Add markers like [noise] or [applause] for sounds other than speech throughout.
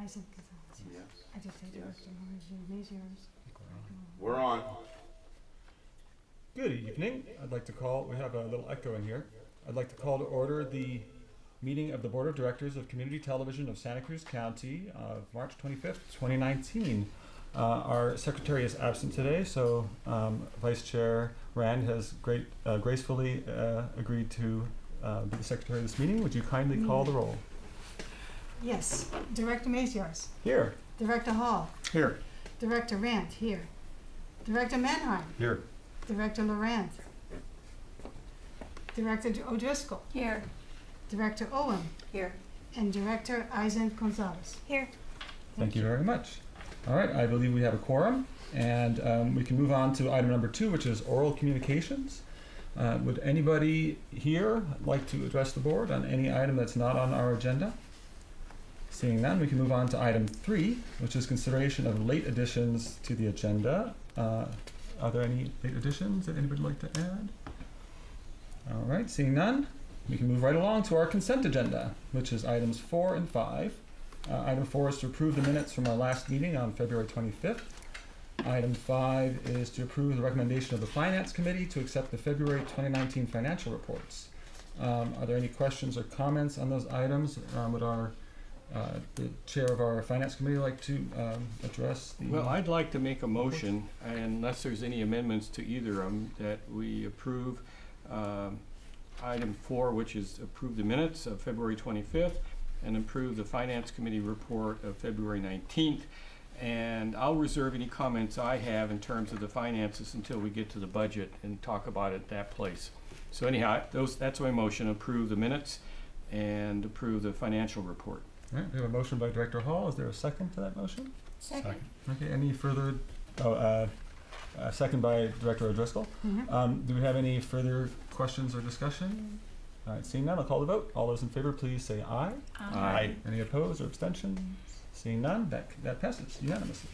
Isaac Gonzalez. Yes. I just say Yes. Director Maziarz. We're on. Good evening. I'd like to call, we have a little echo in here. I'd like to call to order the meeting of the Board of Directors of Community Television of Santa Cruz County of March 25th, 2019. Uh, our secretary is absent today, so um, Vice Chair Rand has great, uh, gracefully uh, agreed to uh, be the secretary of this meeting. Would you kindly call the roll? Yes, Director Maziarz. Here. Director Hall. Here. Director Rand, here. Director Manheim. Here. Director Laurent. Director O'Driscoll. Here. Director Owen. Here. And Director Isaac Gonzalez. Here. Thank you very much. All right, I believe we have a quorum, and um, we can move on to item number two, which is oral communications. Uh, would anybody here like to address the board on any item that's not on our agenda? Seeing none, we can move on to item three, which is consideration of late additions to the agenda. Uh, are there any late additions that anybody would like to add? All right, seeing none, we can move right along to our consent agenda, which is items four and five. Uh, item four is to approve the minutes from our last meeting on February twenty-fifth. Item five is to approve the recommendation of the Finance Committee to accept the February twenty nineteen financial reports. Um, are there any questions or comments on those items? Um, would our, uh, the chair of our Finance Committee like to, um, address the? Well, I'd like to make a motion, unless there's any amendments to either of them, that we approve um, item four, which is approve the minutes of February twenty-fifth, and approve the Finance Committee report of February nineteenth. And I'll reserve any comments I have in terms of the finances until we get to the budget and talk about it at that place. So anyhow, those, that's my motion, approve the minutes and approve the financial report. All right, we have a motion by Director Hall. Is there a second to that motion? Second. Okay, any further, oh, uh, uh, second by Director O'Driscoll. Mhm. Um, do we have any further questions or discussion? All right, seeing none, I'll call the vote. All those in favor, please say aye. Aye. Any opposed or abstentions? Seeing none, that, that passes unanimously.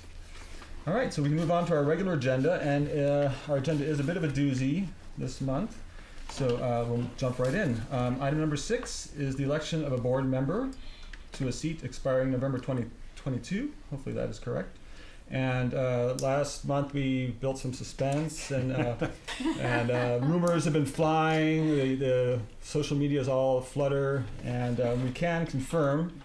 All right, so we can move on to our regular agenda, and uh, our agenda is a bit of a doozy this month. So uh, we'll jump right in. Um, item number six is the election of a board member to a seat expiring November 2022. Hopefully that is correct. And uh, last month we built some suspense, and uh, [laughs] and uh, rumors have been flying. The, the social media is all flutter, and uh, we can confirm,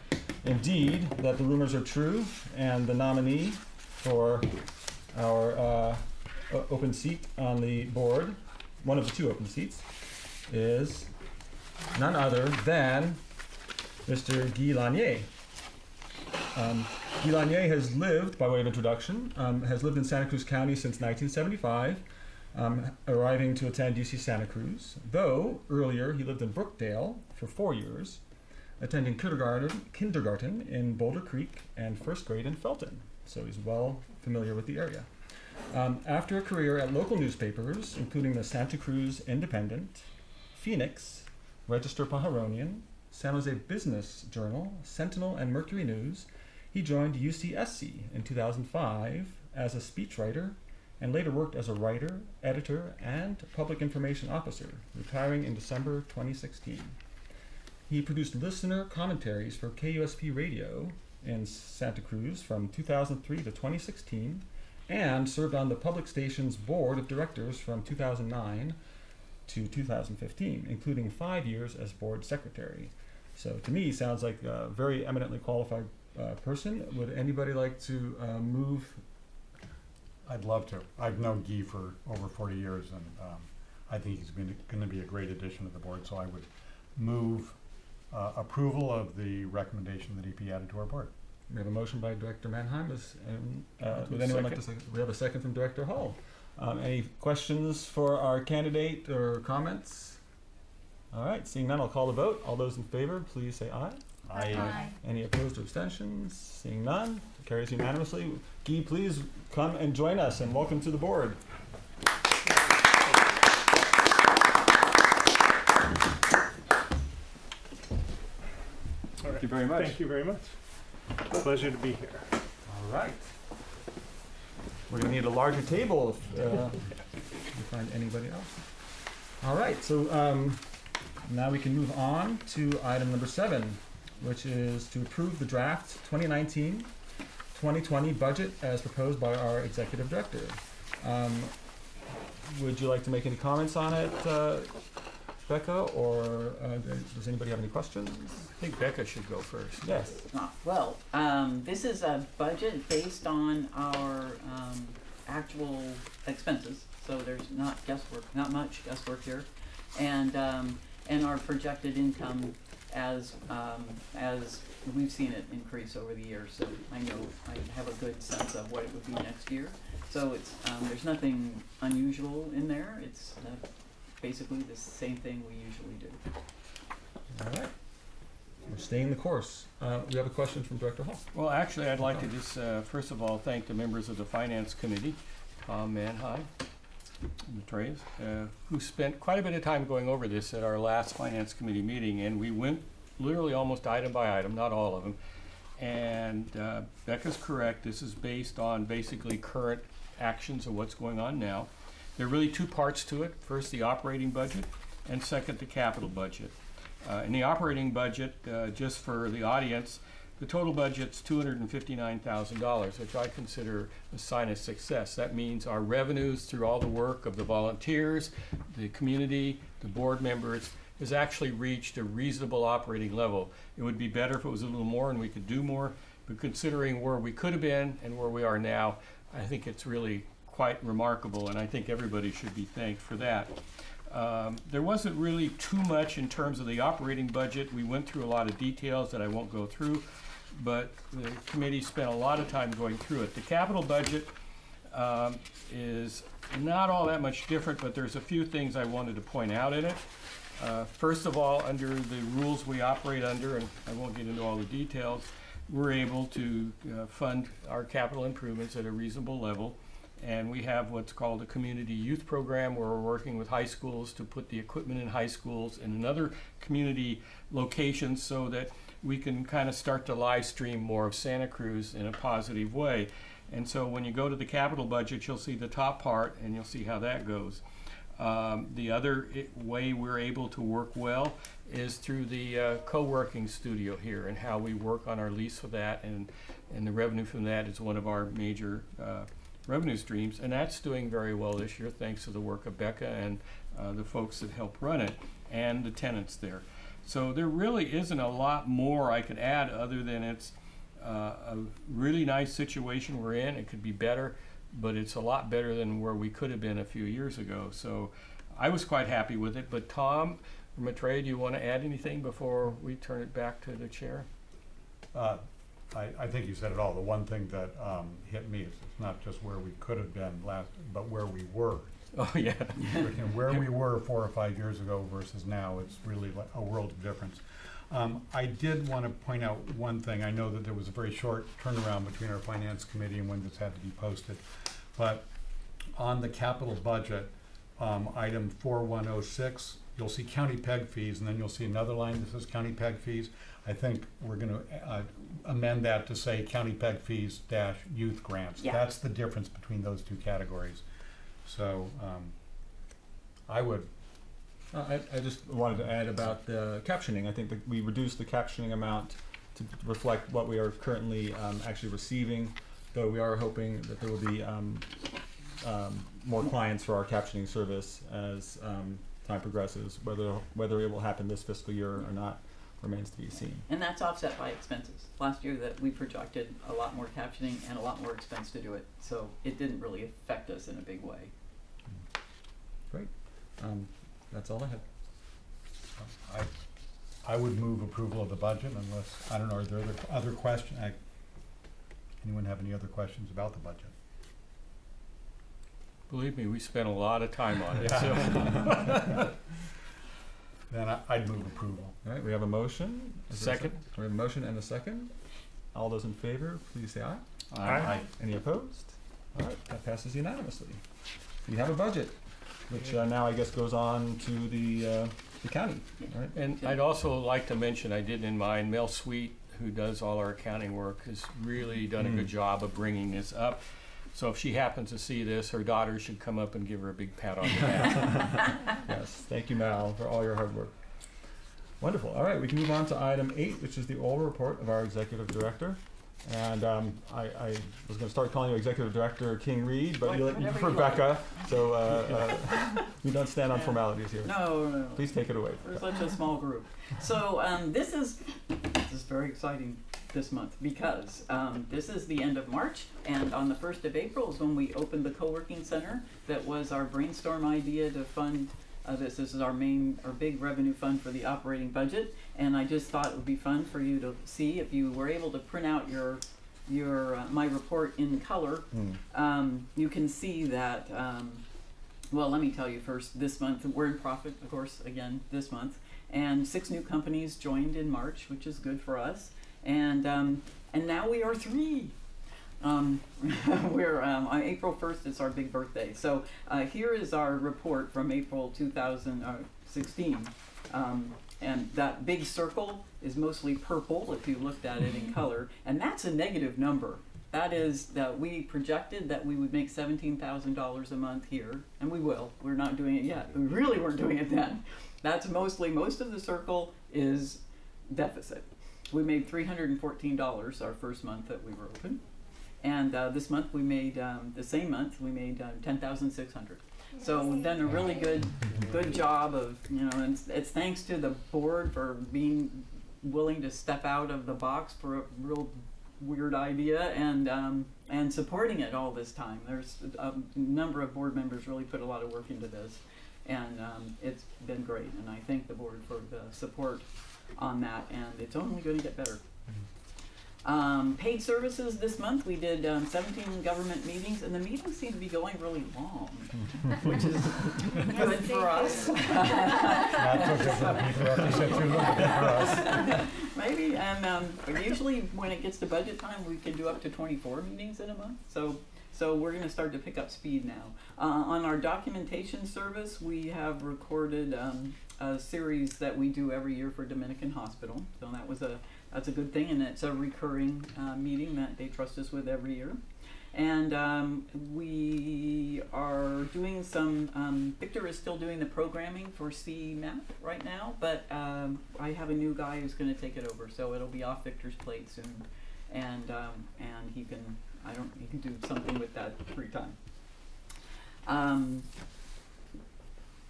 indeed, that the rumors are true. And the nominee for our uh, open seat on the board, one of the two open seats, is none other than Mr. Guy Lasnier. Um, Guy Lasnier has lived, by way of introduction, um, has lived in Santa Cruz County since 1975, um, arriving to attend UC Santa Cruz. Though earlier he lived in Brookdale for four years, attending kindergarten, kindergarten in Boulder Creek and first grade in Felton. So he's well familiar with the area. Um, after a career at local newspapers, including the Santa Cruz Independent, Phoenix, Register Pajaronian, San Jose Business Journal, Sentinel, and Mercury News, he joined UCSC in 2005 as a speechwriter and later worked as a writer, editor, and public information officer, retiring in December 2016. He produced listener commentaries for KUSP Radio in Santa Cruz from 2003 to 2016 and served on the public station's board of directors from 2009 to 2015, including five years as board secretary. So to me, sounds like a very eminently qualified uh, person. Would anybody like to uh, move? I'd love to. I've known Guy for over forty years, and um, I think he's gonna be a great addition to the board, so I would move uh, approval of the recommendation that he be added to our board. We have a motion by Director Mannheim. Is, um, uh, would anyone like to second. second? We have a second from Director Hall. Um, any questions for our candidate or comments? All right, seeing none, I'll call the vote. All those in favor, please say aye. Aye. Any opposed or abstentions? Seeing none, it carries unanimously. Guy, please come and join us and welcome to the board. Thank you very much. Thank you very much. Pleasure to be here. All right. We're gonna need a larger table if uh, we find anybody else. All right, so um, now we can move on to item number seven, which is to approve the draft 2019 2020 budget as proposed by our executive director. Um, would you like to make any comments on it, uh, Becca, or uh, does anybody have any questions? I think Becca should go first. Yes. Ah, Well, um, this is a budget based on our, um, actual expenses, so there's not guesswork, not much guesswork here. And, um, and our projected income as, um, as we've seen it increase over the years, so I know, I have a good sense of what it would be next year. So it's, um, there's nothing unusual in there, it's, uh, basically the same thing we usually do. All right. We're staying the course. Uh, we have a question from Director Hall. Well, actually, I'd like to just, uh, first of all, thank the members of the Finance Committee, Tom Manhigh, and Trey's, uh, who spent quite a bit of time going over this at our last Finance Committee meeting, and we went literally almost item by item, not all of them. And uh, Becca's correct, this is based on basically current actions of what's going on now. There are really two parts to it. First, the operating budget, and second, the capital budget. Uh, in the operating budget, uh, just for the audience, the total budget's two hundred and fifty-nine thousand dollars, which I consider a sign of success. That means our revenues through all the work of the volunteers, the community, the board members, has actually reached a reasonable operating level. It would be better if it was a little more and we could do more, but considering where we could have been and where we are now, I think it's really quite remarkable, and I think everybody should be thanked for that. Um, there wasn't really too much in terms of the operating budget. We went through a lot of details that I won't go through, but the committee spent a lot of time going through it. The capital budget um, is not all that much different, but there's a few things I wanted to point out in it. Uh, First of all, under the rules we operate under, and I won't get into all the details, we're able to uh, fund our capital improvements at a reasonable level. And we have what's called a community youth program where we're working with high schools to put the equipment in high schools and in other community locations so that we can kind of start to live stream more of Santa Cruz in a positive way. And so when you go to the capital budget, you'll see the top part and you'll see how that goes. Um, the other way we're able to work well is through the uh, co-working studio here and how we work on our lease for that and, and the revenue from that is one of our major uh, revenue streams. And that's doing very well this year thanks to the work of Becca and uh, the folks that help run it and the tenants there. So there really isn't a lot more I could add other than it's uh, a really nice situation we're in. It could be better, but it's a lot better than where we could have been a few years ago. So I was quite happy with it. But Tom, or Maitreya, do you want to add anything before we turn it back to the chair? Uh, I, I think you said it all. The one thing that um, hit me is it's not just where we could have been last, but where we were. [laughs] Oh, yeah. You know, Where we were four or five years ago versus now, it's really like a world of difference. Um, I did want to point out one thing. I know that there was a very short turnaround between our finance committee and when this had to be posted. But on the capital budget, um, item four one oh six, you'll see county peg fees, and then you'll see another line that says county peg fees. I think we're gonna, uh, amend that to say county peg fees dash youth grants. Yeah. That's the difference between those two categories. So, um, I would, I, I just wanted to add about the captioning. I think that we reduced the captioning amount to reflect what we are currently um, actually receiving, though we are hoping that there will be um, um, more clients for our captioning service as um, time progresses. Whether whether it will happen this fiscal year or not remains to be seen. And that's offset by expenses. Last year that we projected a lot more captioning and a lot more expense to do it, so it didn't really affect us in a big way. Um, that's all I had. I, I would move approval of the budget unless, I don't know, are there other, other question, I, anyone have any other questions about the budget? Believe me, we spent a lot of time on it. So. [laughs] Then I, I'd move approval. All right, we have a motion. Is there a Second. We have a motion and a second. All those in favor, please say aye. Aye. Any opposed? All right, that passes unanimously. We have a budget, which uh, now I guess goes on to the, uh, the county, right? And I'd also like to mention, I did in mind, Mel Sweet, who does all our accounting work, has really done a good Mm. job of bringing this up. So if she happens to see this, her daughter should come up and give her a big pat on the back. [laughs] Yes, thank you, Mal, for all your hard work. Wonderful. All right, we can move on to item eight, which is the oral report of our executive director. And um, I, I was going to start calling you executive director King Reed, but you, you prefer. Becca, so uh, uh, we don't stand on formalities here. No, no, no. Please take it away. We're such a small group. So um, this is this is very exciting this month because um, this is the end of March, and on the first of April is when we opened the co-working center. That was our brainstorm idea to fund. Uh, this, this is our main, our big revenue fund for the operating budget, and I just thought it would be fun for you to see if you were able to print out your your uh, my report in color Hmm. um, you can see that, um, well, let me tell you first, this month, we're in profit, of course, again, this month. And six new companies joined in March, which is good for us. And, um, and now we are three. Um, [laughs] we're, um, on April 1st, it's our big birthday. So uh, here is our report from April 2016. Um, and that big circle is mostly purple if you looked at it in color. And that's a negative number. That is that we projected that we would make seventeen thousand dollars a month here, and we will. We're not doing it yet. We really weren't doing it then. That's mostly most of the circle is deficit. We made three hundred and fourteen dollars our first month that we were open, and uh, this month we made um, the same month we made uh, ten thousand six hundred. So we've done a really good good job of you know, and it's, thanks to the board for being willing to step out of the box for a real weird idea and um, and supporting it all this time. There's a number of board members really put a lot of work into this, and um, it's been great. And I thank the board for the support on that, and it's only going to get better. Um, paid services this month, we did um, 17 government meetings, and the meetings seem to be going really long, [laughs] which is good for us. [laughs] Not so good for the people who have to sit through them, but good for us. [laughs] Maybe, and um, usually when it gets to budget time, we can do up to 24 meetings in a month. So, so we're going to start to pick up speed now. Uh, on our documentation service, we have recorded um, a series that we do every year for Dominican Hospital. So that was a that's a good thing, and it's a recurring uh, meeting that they trust us with every year. And um, we are doing some. Um, Victor is still doing the programming for CMAP right now, but um, I have a new guy who's going to take it over, so it'll be off Victor's plate soon, and um, and he can. I don't. He can do something with that free time.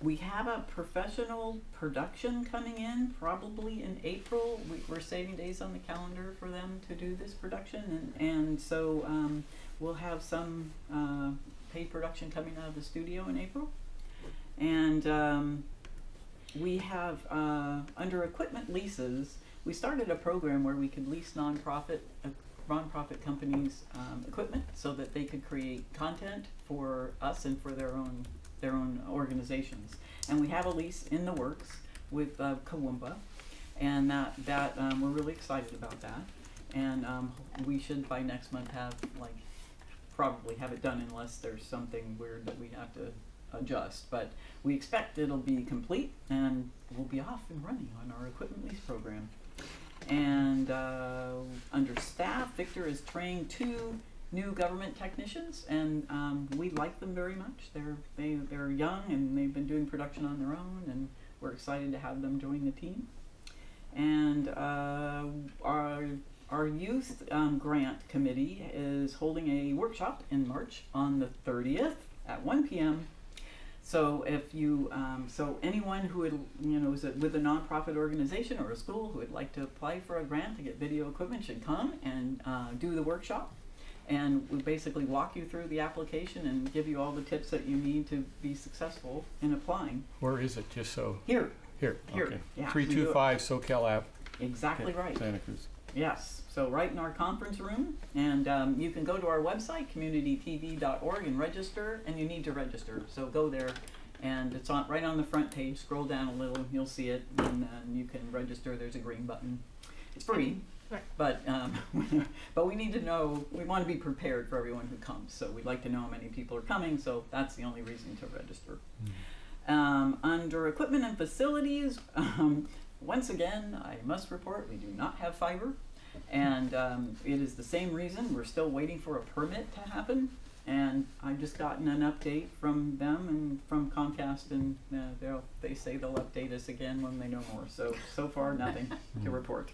We have a professional production coming in probably in April. We, we're saving days on the calendar for them to do this production, and, and so um, we'll have some uh, paid production coming out of the studio in April. And um, we have, uh, under equipment leases, we started a program where we could lease nonprofit, nonprofit companies um, equipment so that they could create content for us and for their own their own organizations. And we have a lease in the works with uh, Kuumbwa, and that that um, we're really excited about that. And um, we should by next month have like probably have it done unless there's something weird that we have to adjust. But we expect it'll be complete and we'll be off and running on our equipment lease program. And uh, under staff, Victor is training two new government technicians, and um, we like them very much. They're they they're young and they've been doing production on their own, and we're excited to have them join the team. And uh, our our youth um, grant committee is holding a workshop in March on the 30th at 1 p.m. So if you, um, so anyone who would, you know, is it with a nonprofit organization or a school who would like to apply for a grant to get video equipment should come and uh, do the workshop. And we basically walk you through the application and give you all the tips that you need to be successful in applying. Where is it, just so, Here, here, Here, okay. yeah, Three we do two it. five Soquel Ave, exactly right. Santa Cruz. Yes, so right in our conference room, and um, you can go to our website, communitytv.org, and register, and you need to register. So go there, and it's on right on the front page. Scroll down a little, you'll see it, and then you can register. There's a green button. It's free, Right. but um, [laughs] but we need to know. We want to be prepared for everyone who comes. So we'd like to know how many people are coming. So that's the only reason to register. Um, under equipment and facilities, [laughs] um, once again, I must report we do not have fiber, and um, it is the same reason we're still waiting for a permit to happen. and I've just gotten an update from them and from Comcast, and uh, they'll they say they'll update us again when they know more. So so far nothing [laughs] to report.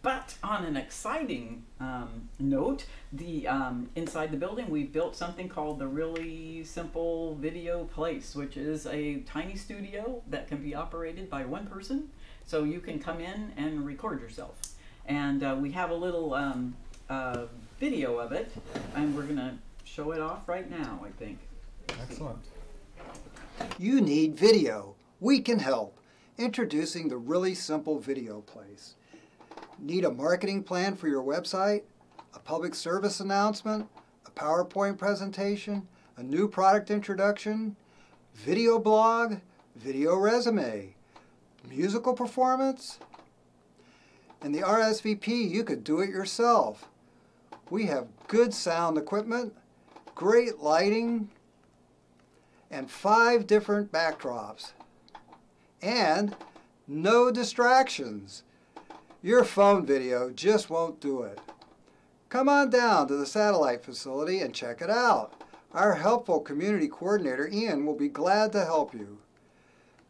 But on an exciting um, note, the um, inside the building we built something called the Really Simple Video Place, which is a tiny studio that can be operated by one person. So you can come in and record yourself, and uh, we have a little um, uh, video of it, and we're gonna show it off right now. I think. Excellent. You need video. We can help. Introducing the really simple video place. Need a marketing plan for your website? A public service announcement? A PowerPoint presentation? A new product introduction? Video blog? Video resume? Musical performance? In the RSVP, you could do it yourself. We have good sound equipment, great lighting, and five different backdrops. And no distractions. Your phone video just won't do it. Come on down to the satellite facility and check it out. Our helpful community coordinator, Ian, will be glad to help you.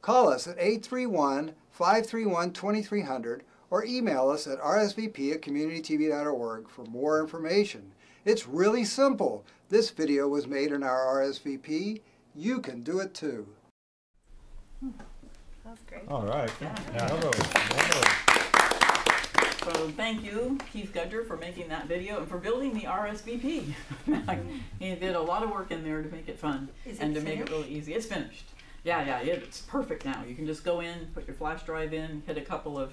Call us at 831 531 2300 or email us at rsvp at communitytv.org for more information. It's really simple. This video was made in our RSVP. You can do it too. That's great. All right. Yeah. Bravo. Bravo. So thank you, Keith Gudger, for making that video and for building the RSVP. [laughs] Mm-hmm. he did a lot of work in there to make it fun Is and it to make it really easy. It's finished. Yeah, yeah, it's perfect now. You can just go in, put your flash drive in, hit a couple of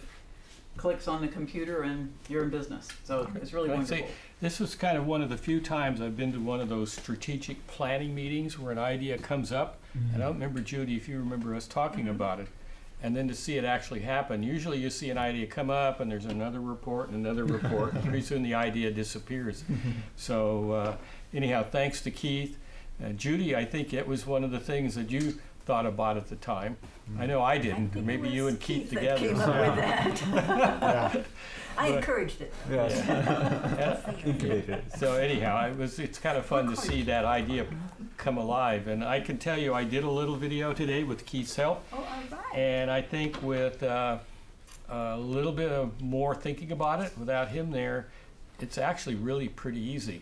clicks on the computer, and you're in business. So it's really Can I say, wonderful. This was kind of one of the few times I've been to one of those strategic planning meetings where an idea comes up. And I don't remember, Judy, if you remember us talking about it. And then to see it actually happen. Usually you see an idea come up and there's another report and another report. and pretty soon the idea disappears. [laughs] so, uh, anyhow, thanks to Keith. Uh, Judy, I think it was one of the things that you thought about at the time. I know I didn't. think Maybe you and Keith, that together. Came up with that. [laughs] Yeah. I encouraged it. Yes. [laughs] Yeah. Incubated. So anyhow, it was, it's kind of fun to see that idea come alive. And I can tell you, I did a little video today with Keith's help. Oh, all right. And I think with uh, a little bit of more thinking about it, without him there, it's actually really pretty easy.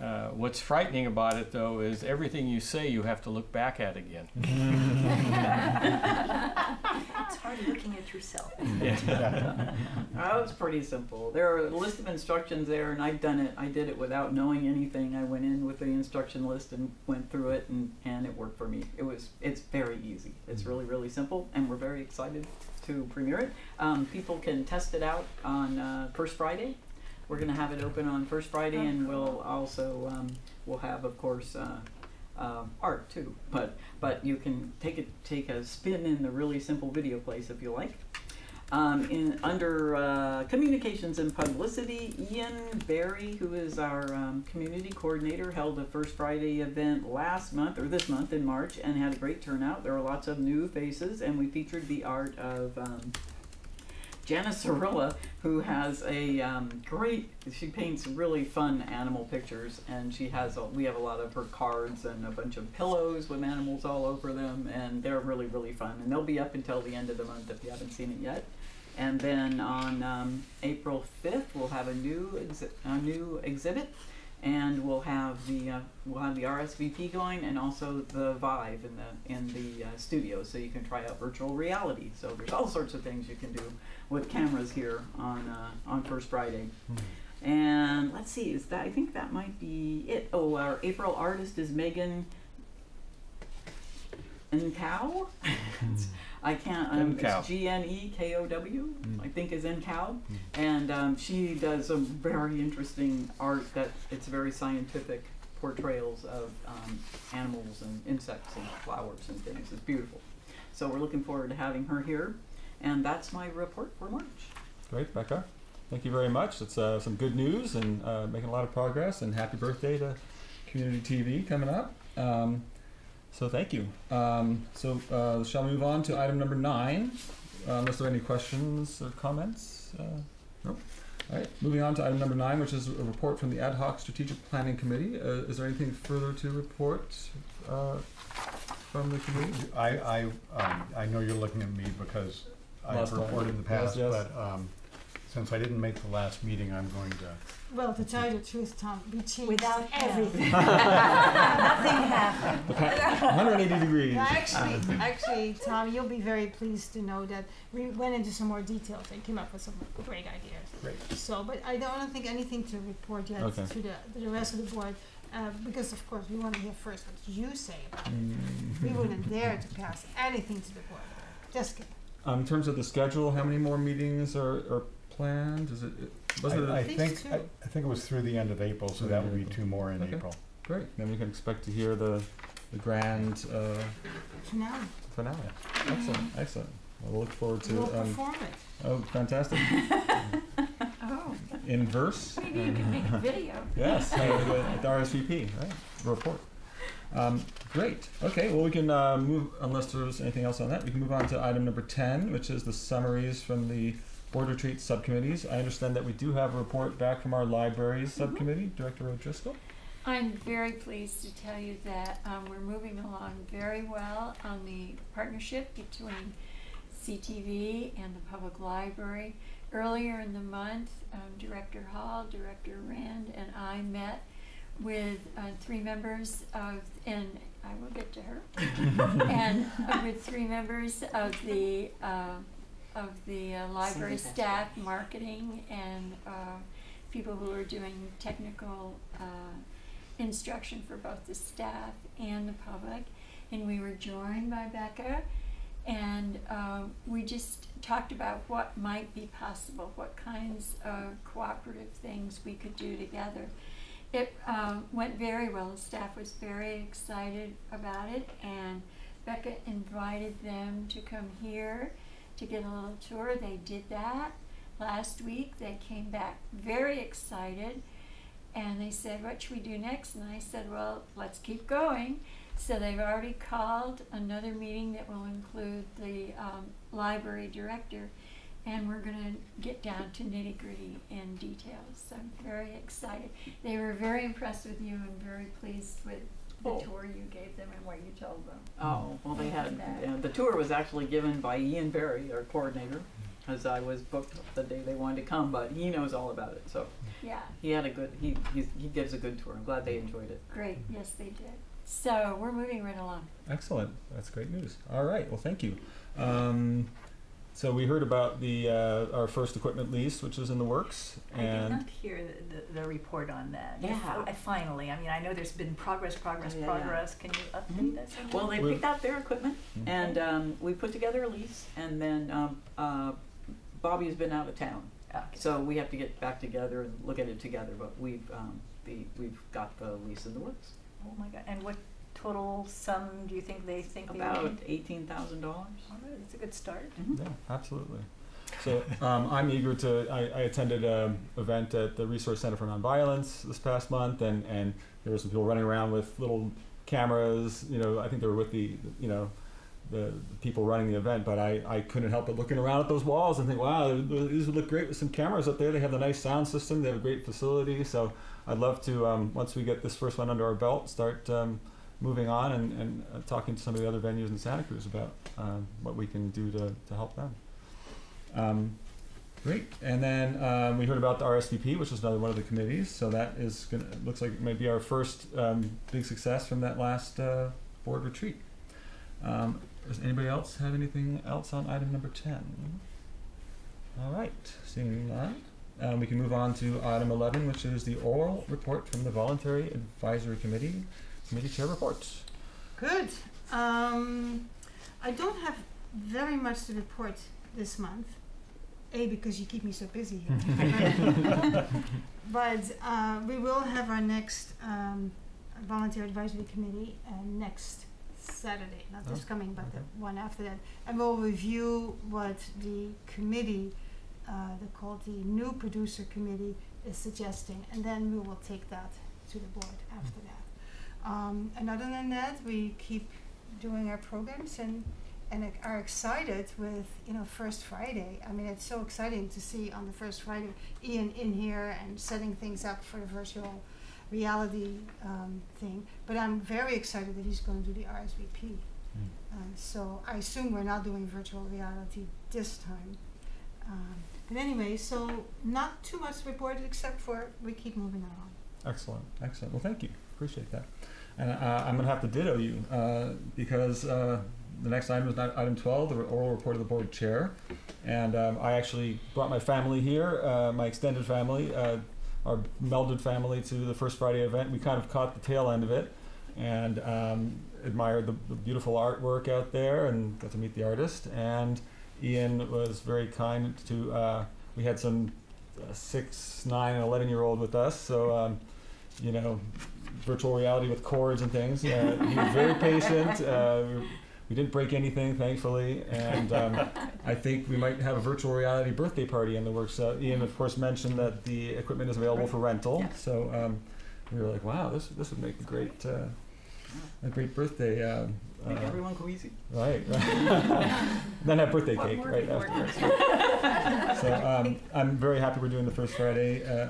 Uh, what's frightening about it, though, is everything you say you have to look back at again. [laughs] It's hard looking at yourself. [laughs] Oh, it's pretty simple. There are a list of instructions there, and I've done it. I did it without knowing anything. I went in with the instruction list and went through it, and, and it worked for me. It was it's very easy. It's really really simple, and we're very excited to premiere it. Um, people can test it out on uh, First Friday. We're gonna have it open on First Friday, and we'll also um, we'll have of course. Uh, um, art too, but but you can take it take a spin in the really simple video place if you like. Um, in under uh, communications and publicity, Ian Barry, who is our um, community coordinator, held a First Friday event last month or this month in March and had a great turnout. There were lots of new faces, and we featured the art of. Um, Janice Cirilla, who has a um, great, she paints really fun animal pictures, and she has, a, we have a lot of her cards and a bunch of pillows with animals all over them, and they're really, really fun. And they'll be up until the end of the month if you haven't seen it yet. And then on um, April 5th, we'll have a new, a new exhibit, and we'll have the uh, we'll have the RSVP going, and also the Vive in the in the uh, studio, so you can try out virtual reality. So there's all sorts of things you can do with cameras here on uh, on First Friday. And let's see, is that I think that might be it. Oh, our April artist is Megan Gnekow. [laughs] I can't. Um, Gnekow. it's G N E K O W. Mm. I think is Gnekow, and um, she does some very interesting art that it's very scientific portrayals of um, animals and insects and flowers and things. It's beautiful. So we're looking forward to having her here, and that's my report for March. Great, Becca. Thank you very much. It's uh, some good news and uh, making a lot of progress. And happy birthday to Community TV coming up. Um, so thank you. Um, so uh, shall we move on to item number nine? Uh, unless there are any questions or comments? Uh, nope. All right, moving on to item number nine, which is a report from the Ad hoc Strategic Planning Committee. Uh, is there anything further to report, uh, from the committee? I, I, um, I know you're looking at me because I've Last time. reported in the past, yes. but, um, since I didn't make the last meeting, I'm going to, Well, to tell you the truth, Tom, we changed Without him. everything. [laughs] Nothing happened. The 180 degrees. No, actually, actually, Tom, you'll be very pleased to know that we went into some more details and came up with some great ideas. Great. So, but I don't think anything to report yet Okay. to the, to the rest of the board, uh, because of course, we wanna hear first what you say about it. We wouldn't dare to pass anything to the board. Just kidding. Um, in terms of the schedule, how many more meetings are, are planned? Is it, wasn't I, I it, At think, I, two. I think it was through the end of April, so that would be two more in Okay. April. great, then we can expect to hear the, the grand, uh, Finale. finale. Excellent, excellent. Well, we'll look forward to, We'll um, perform it. oh, fantastic. Oh, [laughs] In verse. maybe you can make a video. [laughs] Yes, uh, the, the RSVP, right, report. Um, great, okay, well, we can, uh, move, unless there's anything else on that, we can move on to item number ten, which is the summaries from the board retreat subcommittees. I understand that we do have a report back from our libraries subcommittee, Director O'Driscoll. I'm very pleased to tell you that um, we're moving along very well on the partnership between CTV and the public library. Earlier in the month, um, Director Hall, Director Rand, and I met with uh, three members of, and I will get to her, [laughs] and uh, with three members of the uh, of the uh, library Cindy staff, marketing, and uh, people who are doing technical uh, instruction for both the staff and the public. And we were joined by Becca, and um, we just talked about what might be possible, what kinds of cooperative things we could do together. It um, went very well. The staff was very excited about it, and Becca invited them to come here to get a little tour. They did that last week. They came back very excited, and they said, "What should we do next?" And I said, "Well, let's keep going." So they've already called another meeting that will include the um, library director, and we're going to get down to nitty gritty and details. So I'm very excited. They were very impressed with you and very pleased with the Oh. tour you gave them and what you told them. Oh, well, they had, That. yeah, the tour was actually given by Ian Berry, our coordinator, as I was booked the day they wanted to come, but he knows all about it, so Yeah. he had a good, he, he's, he gives a good tour. I'm glad they enjoyed it. Great, yes, they did. So we're moving right along. Excellent. That's great news. All right. Well, thank you. Um, so we heard about the uh, our first equipment lease, which is in the works, And I did not hear the, the, the report on that. Yeah. Fi- Finally, I mean, I know there's been progress, progress, Oh, yeah, yeah. progress. Can you update us on that? Well, they We- picked out their equipment, Mhm. and um, we put together a lease, and then um, uh, Bobby's been out of town, Okay. so we have to get back together and look at it together. But we've um, the, we've got the lease in the works. Oh my God, and what total sum do you think they think they About need? eighteen thousand dollars. All right, it's a good start. yeah, absolutely. So um, I'm eager to. I, I attended an event at the Resource Center for Nonviolence this past month, and and there were some people running around with little cameras. You know, I think they were with the you know the, the people running the event, but I, I couldn't help but looking around at those walls and think, wow, these would look great with some cameras up there. They have the nice sound system. They have a great facility. So I'd love to um, once we get this first one under our belt, start um, moving on and, and uh, talking to some of the other venues in Santa Cruz about um, what we can do to, to help them. Um, great. And then um, we heard about the RSVP, which was another one of the committees. So that is gonna looks like it may be our first um, big success from that last uh, board retreat. Um, does anybody else have anything else on item number ten? All right. Seeing none. Um, we can move on to item 11, which is the oral report from the Voluntary Advisory Committee. Committee Chair reports. Good. Um, I don't have very much to report this month. A, because you keep me so busy here. [laughs] but uh, we will have our next um, volunteer advisory committee uh, next Saturday, not this Oh, coming, but okay. the one after that. And we'll review what the committee, uh, they call the new producer committee, is suggesting, and then we will take that to the board after that. Um, and other than that, we keep doing our programs and and are excited with you know First Friday. I mean, it's so exciting to see on the first Friday Ian in here and setting things up for the virtual reality um, thing. But I'm very excited that he's going to do the RSVP. Uh, so I assume we're not doing virtual reality this time. Um, but anyway, so not too much reported except for we keep moving along. Excellent, excellent. Well, thank you. Appreciate that. And uh, I'm going to have to ditto you uh, because uh, the next item is item 12, the oral report of the board chair. And um, I actually brought my family here, uh, my extended family, uh, our melded family, to the First Friday event. We kind of caught the tail end of it and um, admired the, the beautiful artwork out there and got to meet the artist. And Ian was very kind to, uh, we had some uh, six, nine, and 11 year old with us. So, um, you know, virtual reality with cords and things. Uh, he was very patient. Uh, we, we didn't break anything, thankfully, and um, I think we might have a virtual reality birthday party in the works. Uh, Ian, of course, mentioned that the equipment is available for rental, Yeah. so um, we were like, "Wow, this this would make a great uh, a great birthday." Uh, Make uh, everyone queasy. Right. [laughs] then have birthday What cake right before after. [laughs] [laughs] so um, I'm very happy we're doing the first Friday uh,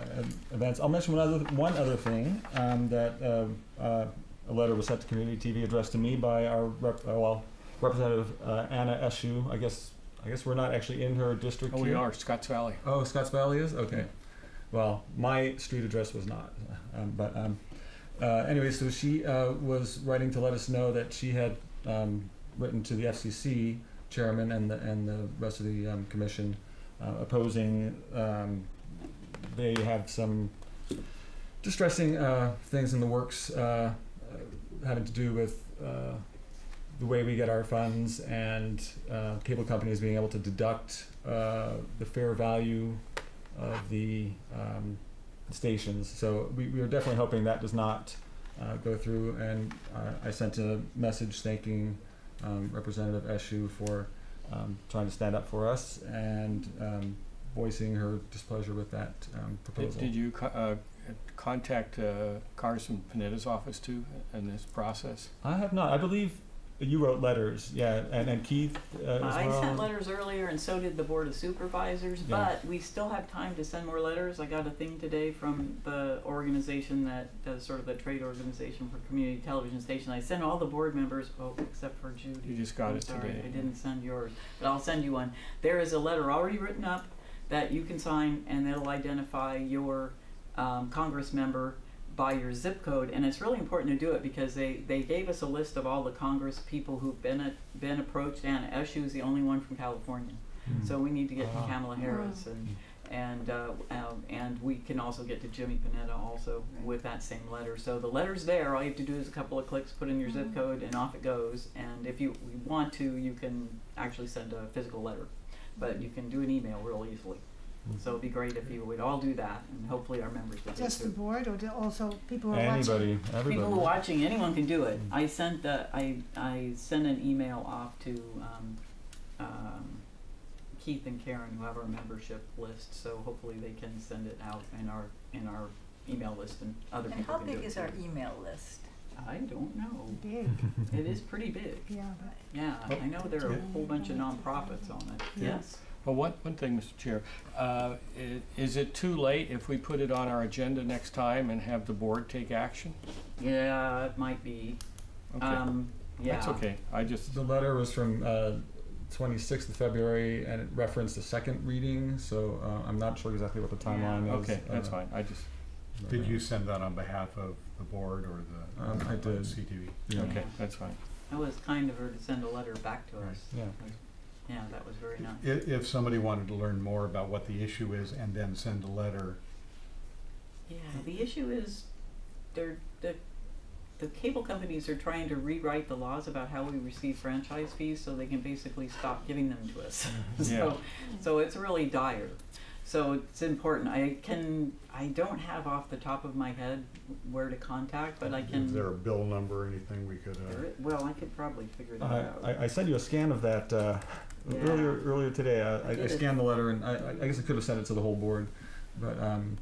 events. I'll mention one other one other thing um, that uh, uh, a letter was sent to Community TV addressed to me by our rep, uh, well Representative uh, Anna Eshoo. I guess I guess we're not actually in her district. Oh, we are, Scotts Valley. Oh, Scotts Valley is okay. Well, my street address was not, um, but um, uh, anyway, so she uh, was writing to let us know that she had um, written to the FCC chairman and the and the rest of the um, commission uh, opposing. Um, they have some distressing uh, things in the works uh, uh, having to do with. Uh, the way we get our funds and uh, cable companies being able to deduct the fair value of the um, stations. So we, we are definitely hoping that does not go through. And I sent a message thanking um, Representative Eshoo for um, trying to stand up for us and um, voicing her displeasure with that um, Did, proposal. did you co- uh, contact uh, Congressman Panetta's office too in this process? I have not. I believe you wrote letters, yeah, and, and Keith uh, as I well. sent letters earlier and so did the Board of Supervisors, Yeah. but we still have time to send more letters. I got a thing today from the organization that does sort of the trade organization for community television station. I sent all the board members, oh, except for Judy. You just got I'm it sorry, today. I didn't send yours, but I'll send you one. There is a letter already written up that you can sign and it'll identify your um, Congress member by your zip code. And it's really important to do it because they, they gave us a list of all the Congress people who've been a, been approached. Anna Eshoo is the only one from California. Hmm. So we need to get Ah. to Kamala Harris and and uh, um, and we can also get to Jimmy Panetta also with that same letter. So the letter's there. All you have to do is a couple of clicks, put in your zip code, and off it goes. And if you want to, you can actually send a physical letter, but you can do an email real easily. So it'd be great if you would all do that, and hopefully our members would do Just the too. board, or do also people who are watching? Anybody, everybody. People who are watching, anyone can do it. Mm. I sent the I I sent an email off to um, um, Keith and Karen who have our membership list, so hopefully they can send it out in our in our email list, and other And people how can do big it is too. our email list? I don't know. Big, It is pretty big. yeah, but Yeah, I know there are a whole bunch of nonprofits on it. Yeah. Yes. Well, one, one thing, Mr. Chair, uh, i- is it too late if we put it on our agenda next time and have the board take action? Yeah, it might be. Okay, Um, yeah. that's okay. I just, The letter was from uh, 26th of February and it referenced the second reading, so uh, I'm not sure exactly what the timeline is. okay, that's uh, fine. I just, but, Did you send that on behalf of the board or the? Um, I did. CTV? yeah. okay, that's fine. It was kind of her to send a letter back to Right. us. Yeah. Yeah, that was very nice. If, if somebody wanted to learn more about what the issue is and then send a letter, Yeah, the issue is they're the the cable companies are trying to rewrite the laws about how we receive franchise fees so they can basically stop giving them to us. [laughs] so so it's really dire. So it's important. I can I don't have off the top of my head where to contact, but I can is there a bill number or anything we could, uh, i- well, I could probably figure that I, out. I, I sent you a scan of that uh, Yeah. earlier earlier today. I, I, I scanned the letter and I, I I guess I could have sent it to the whole board, but um,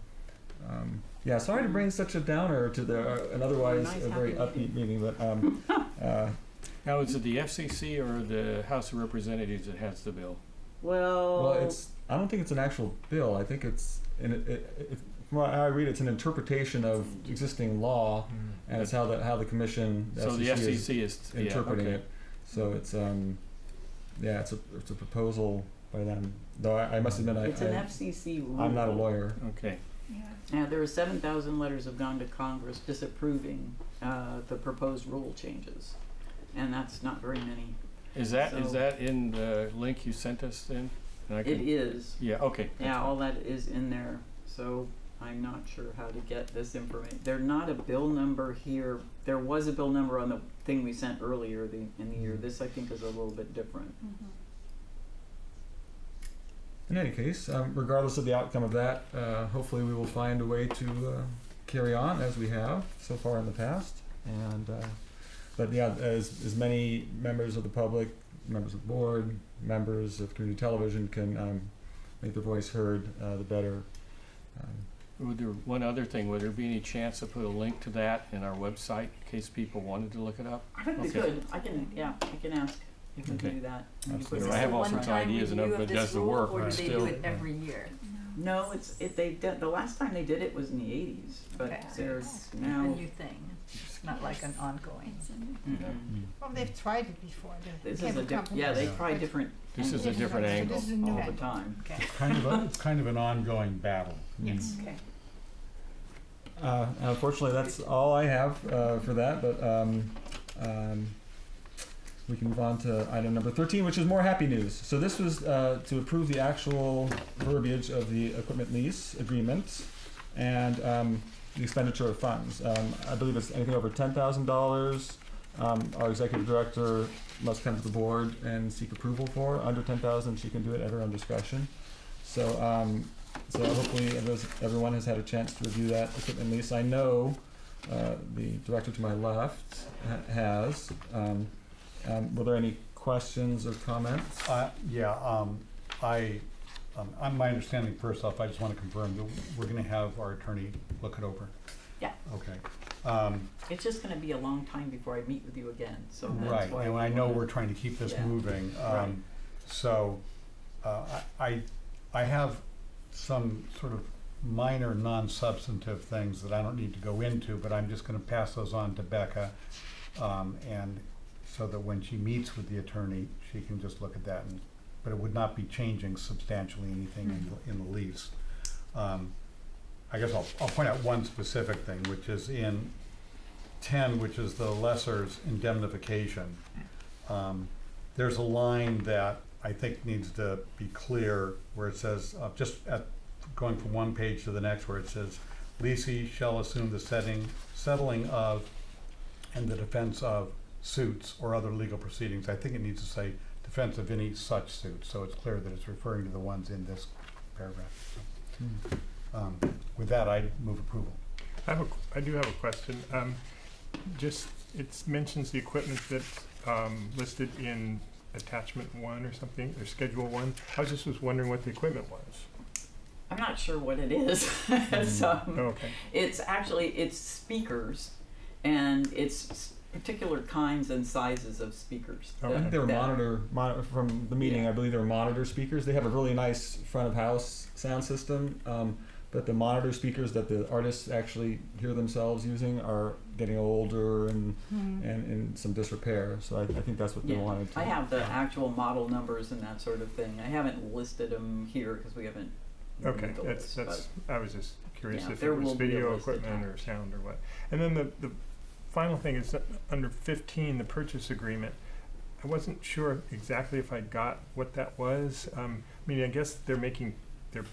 um, yeah. Sorry to bring such a downer to the uh, an otherwise Nice, a very happy upbeat meeting, but um, [laughs] uh, Now, is it the FCC or the House of Representatives that has the bill? Well, Well, it's, I don't think it's an actual bill. I think it's, and it, it, it, from what I read, it's an interpretation of existing law, and it's how the, how the commission, the So the FCC is FCC is, yeah, interpreting okay. it. So it's, um, yeah, it's a, it's a proposal by them, though I, I must admit, I, it's an I, FCC rule. I'm not a lawyer. Okay, Yeah. Now, there are seven thousand letters have gone to Congress disapproving, uh, the proposed rule changes. And that's not very many. is that, is So- that in the link you sent us then? And I It can- is, Yeah, okay. yeah, all that is in there, so I'm not sure how to get this information. There's not a bill number here, there was a bill number on the thing we sent earlier the, in the year, this I think is a little bit different. Mhm. In any case, um, regardless of the outcome of that, uh, hopefully we will find a way to uh, carry on as we have so far in the past. And uh, but yeah, as as many members of the public, members of the board, members of community television can um, make their voice heard, uh, the better. Um, Would there, one other thing, would there be any chance to put a link to that in our website in case people wanted to look it up? I think we Okay. could, I can, yeah, I can ask if we Okay. can do that. We can put Absolutely. Is it- I have all sorts of ideas and nobody does the work, Or but do they still. do it every year? No, it's, it, they did, the last time they did it was in the eighties, but Okay. there's A now. new thing, it's not like an ongoing. It's in there. Mm-mm. Well, they've tried it before, the This is cable a diff- companies. yeah, they Yeah. try different This is a angles different So angle. This is a new all the one. time. Okay, Kind of, a- it's kind of an ongoing battle. Yes. okay. Uh, unfortunately, that's all I have uh, for that. But um, um, we can move on to item number 13, which is more happy news. So this was uh, to approve the actual verbiage of the equipment lease agreement and um, the expenditure of funds. Um, I believe it's anything over $10,000. Um, our executive director must come to the board and seek approval for. Under 10,000, she can do it at her own discretion. So um, so hopefully everyone has had a chance to review that equipment lease. I know uh, the director to my left ha- has. Um, um, Were there any questions or comments? Uh, yeah, um, I, um, on my understanding, first off, I just wanna confirm that we're gonna have our attorney look it over. Yeah. Okay. Um, It's just gonna be a long time before I meet with you again, so that's right, why. and we I know wanna- we're trying to keep this Yeah. moving, Right. um, so, uh, I, I, I have some sort of minor non-substantive things that I don't need to go into, but I'm just gonna pass those on to Becca. Um, and so that when she meets with the attorney, she can just look at that and, but it would not be changing substantially anything in, the- in the lease. Um, I guess I'll, I'll point out one specific thing, which is in ten, which is the lessor's indemnification. Um, there's a line that I think needs to be clear, where it says, uh, just at, going from one page to the next, where it says, leasing shall assume the setting, settling of and the defense of suits or other legal proceedings. I think it needs to say defense of any such suit, so it's clear that it's referring to the ones in this paragraph. So, Um, with that, I move approval. I have a, do have a question. Um, just, it mentions the equipment that's, um, listed in attachment one or something, or schedule one. I was just was wondering what the equipment was. I'm not sure what it is. It's, um, Oh, okay. it's actually, it's speakers, and it's s- particular kinds and sizes of speakers. Oh, I think they were monitor, monitor, from the meeting, Yeah. I believe they were monitor speakers. They have a really nice front of house sound system. Um, but the monitor speakers that the artists actually hear themselves using are getting older and, Hmm. and in some disrepair. So I, I think that's what they Yeah, wanted to. I have the actual model numbers and that sort of thing. I haven't listed them here because we haven't. Okay, the that's, list, that's, I was just curious Yeah, if there it was will be a video equipment or sound or what. And then the, the final thing is that under fifteen, the purchase agreement. I wasn't sure exactly if I got what that was. Um, I mean, I guess they're making, they're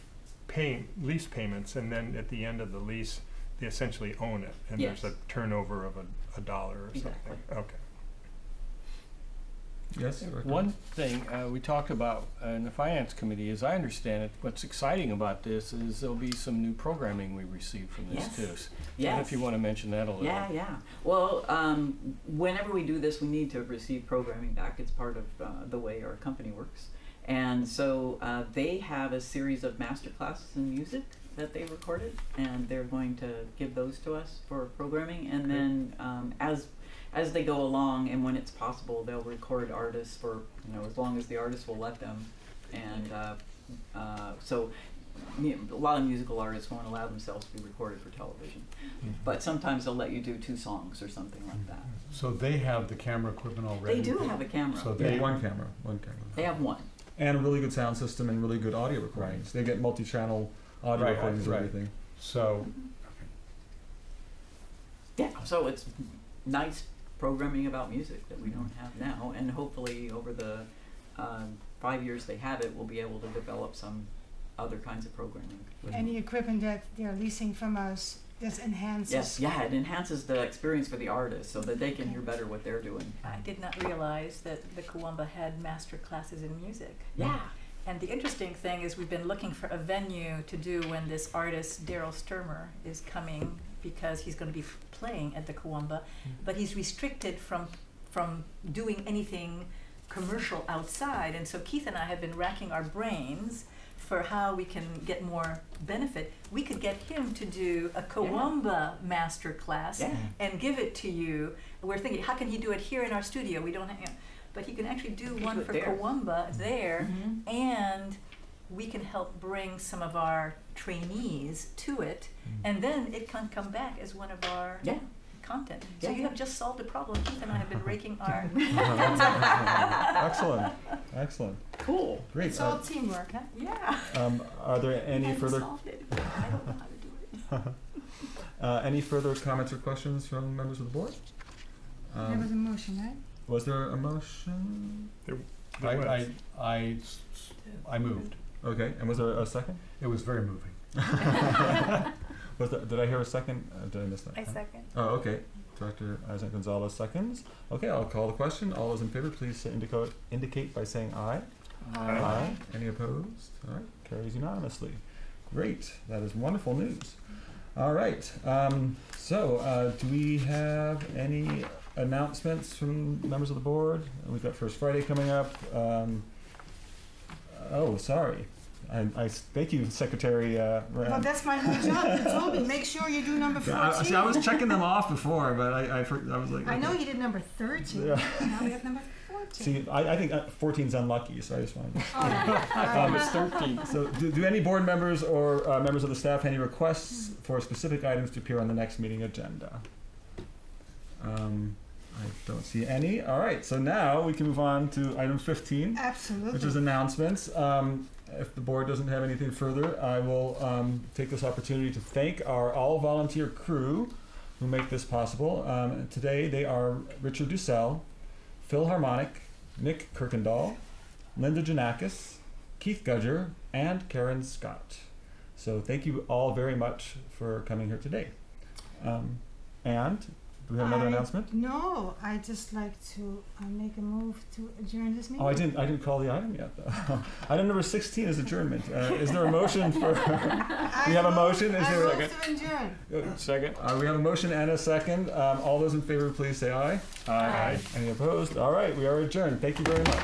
paying lease payments and then at the end of the lease, they essentially own it. And there's a turnover of a, a dollar or something. Exactly. Okay. Yes, Director? One thing uh, we talked about uh, in the finance committee, as I understand it, what's exciting about this is there'll be some new programming we receive from this Yes. too. So Yes. if you want to mention that a little. Yeah, yeah. Well, um, whenever we do this, we need to receive programming back. It's part of uh, the way our company works. And so uh, they have a series of master classes in music that they recorded, and they're going to give those to us for programming. And Great. then um, as as they go along, and when it's possible, they'll record artists for you know as long as the artist will let them. And uh, uh, so mu- a lot of musical artists won't allow themselves to be recorded for television, but sometimes they'll let you do two songs or something like that. So they have the camera equipment already? They do have a camera. So Yeah, they, one camera, one camera. They have one. And a really good sound system and really good audio recordings. They get multi-channel audio Right, recordings and right. everything. so, Yeah, so it's nice programming about music that we don't have now, and hopefully over the um, five years they have it, we'll be able to develop some other kinds of programming. Any equipment that they're leasing from us just enhances. Yes, yeah, it enhances the experience for the artist so that they can hear better what they're doing. I did not realize that the Kuumbwa had master classes in music. Yeah. And the interesting thing is we've been looking for a venue to do when this artist Daryl Stuermer is coming because he's going to be f- playing at the Kuumbwa, but he's restricted from from doing anything commercial outside. And so Keith and I have been racking our brains for how we can get more benefit. We could get him to do a Kuumbwa master class Yeah. and give it to you. We're thinking, how can he do it here in our studio? We don't have, but he can actually do He one for there. Kuumbwa there, Mhm. and we can help bring some of our trainees to it, and then it can come back as one of our Yeah. content. So Yeah. you have just solved a problem. Keith and I have been raking [laughs] our. [laughs] excellent, excellent, Cool. great. It's all Uh, teamwork, huh? yeah. um, are there [laughs] any haven't further solved it. I don't know how to do it. uh, any further comments or questions from members of the board? there Um, was a motion, right? was there a motion? There I, was. I, I, s- s- I moved. Okay, and was there a second? It was very moving. [laughs] Was that, did I hear a second? Uh, did I miss that? I second. Oh, okay. Director Isaac Gonzalez seconds. Okay, I'll call the question. All those in favor, please indicate indicate by saying aye. Aye. Any opposed? All right, carries unanimously. Great, that is wonderful news. All right, um, so uh, do we have any announcements from members of the board? We've got First Friday coming up. Um, oh, sorry. I, I thank you, Secretary. Uh, Well, that's my new job. You told me, make sure you do number Yeah, I, see, fourteen. I was checking them off before, but I, I, I was like, I know okay. you did number thirteen. Yeah. Now we have number fourteen. See, I, I think uh, 14's unlucky, so I just wanted to. All right. [laughs] I thought it was thirteen. So, do, do any board members or uh, members of the staff have any requests for specific items to appear on the next meeting agenda? Um, I don't see any. All right, so now we can move on to item 15, Absolutely. which is announcements. Um, if the board doesn't have anything further, I will um, take this opportunity to thank our all volunteer crew who make this possible. Um, today they are Richard Dussel, Phil Harmonic, Nick Kirkendall, Linda Janakis, Keith Gudger, and Karen Scott. So thank you all very much for coming here today. Um, and do we have another I- announcement? No, I just like to uh, make a move to adjourn this meeting. Oh, I didn't. I didn't call the item yet. Though. [laughs] item number sixteen is adjournment. Uh, is there a motion [laughs] for? [laughs] We have a motion. Is I there? move to adjourn. Second? Uh, we have a motion and a second. Um, all those in favor, please say aye. Aye. Any opposed? All right, we are adjourned. Thank you very much.